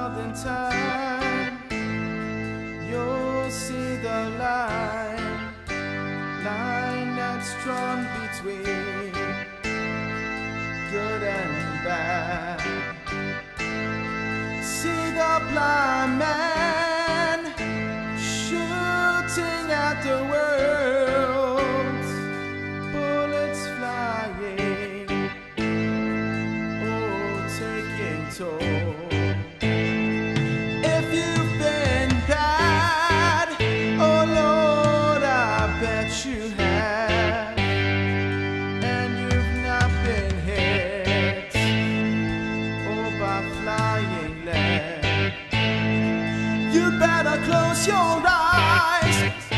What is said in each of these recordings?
child in time, you'll see the line, line that's drawn between You better close your eyes.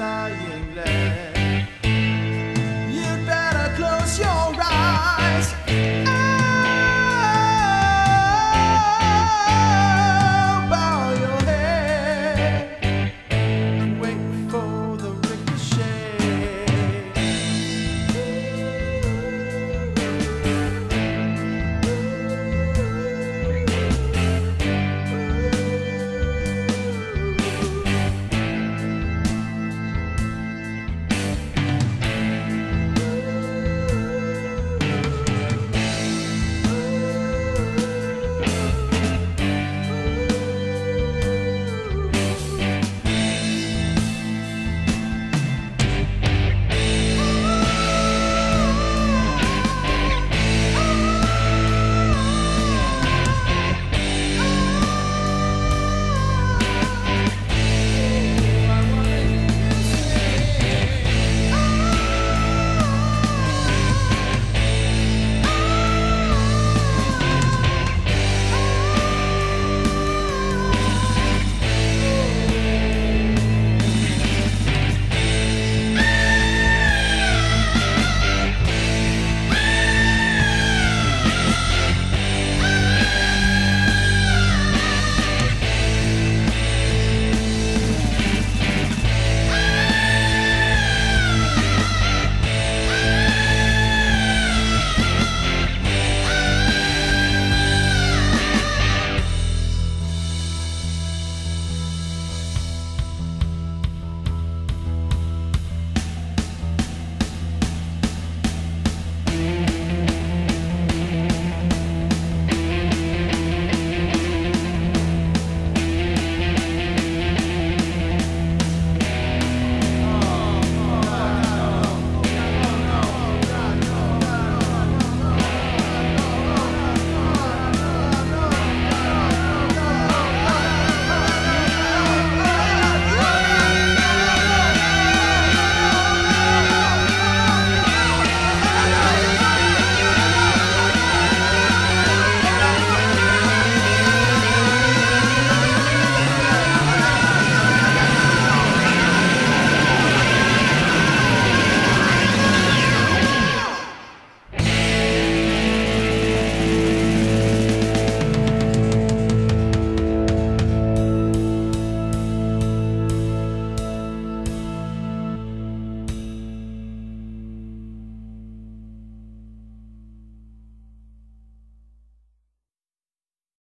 lying land.